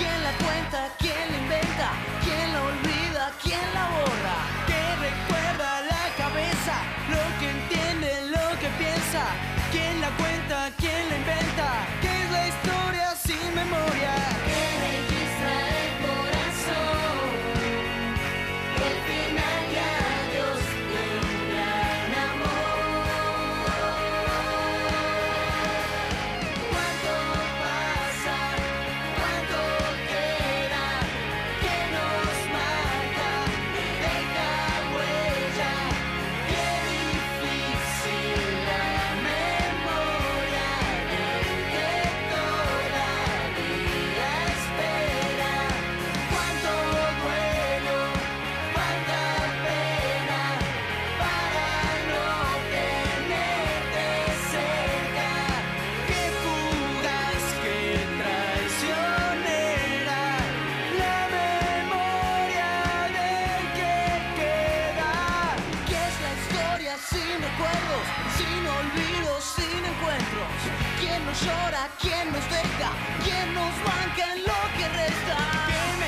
¿Quién la cuenta? ¿Quién la inventa? ¿Quién la olvida? ¿Quién la borra? ¿Qué recuerda la cabeza? Lo que entiende, lo que piensa. ¿Quién la cuenta? ¿Quién la inventa? ¿Qué es la historia sin memoria? olvidos sin encuentros. ¿Quién nos llora? ¿Quién nos deja? ¿Quién nos banca en lo que resta?